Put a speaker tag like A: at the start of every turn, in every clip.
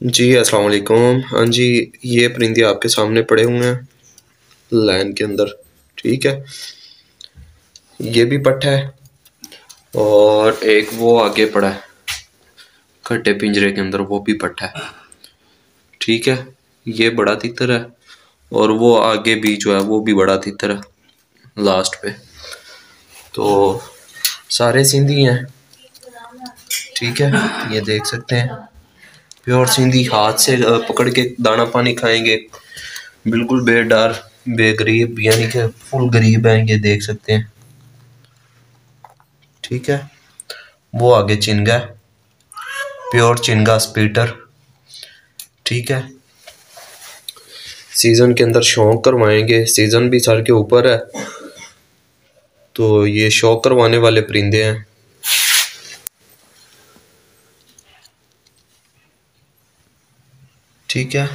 A: जी अस्सलाम वालेकुम हाँ जी, ये परिंदे आपके सामने पड़े हुए हैं, लाइन के अंदर, ठीक है? ये भी पट्टा है और एक वो आगे पड़ा है, खट्टे पिंजरे के अंदर, वो भी पट्टा है, ठीक है? ये बड़ा तितर है और वो आगे भी जो है, वो भी बड़ा तितर है, लास्ट पे। तो सारे सिंधी हैं, ठीक है? ये देख सकते हैं। प्योर सिंधी हाथ से पकड़ के दाना पानी खाएँगे। बिल्कुल बेडर, बेगरीब, यानी कि फुल गरीब हैं, ये देख सकते हैं। ठीक है? वो आगे चिनगा प्योर चिनगा स्पीटर। ठीक है? सीज़न के अंदर शौक करवाएँगे। सीज़न भी सर के ऊपर है। तो ये शौक करवाने वाले परिंदे हैं। ठीक है।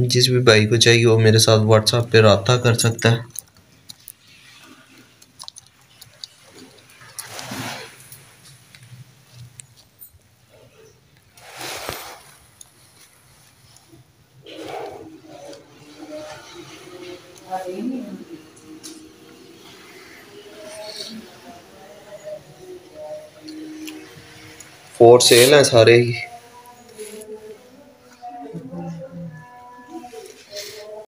A: जिस भी भाई को चाहिए, वो मेरे साथ व्हाट्सएप पे रबता कर सकता है। फोर सेल हैं सारे ही।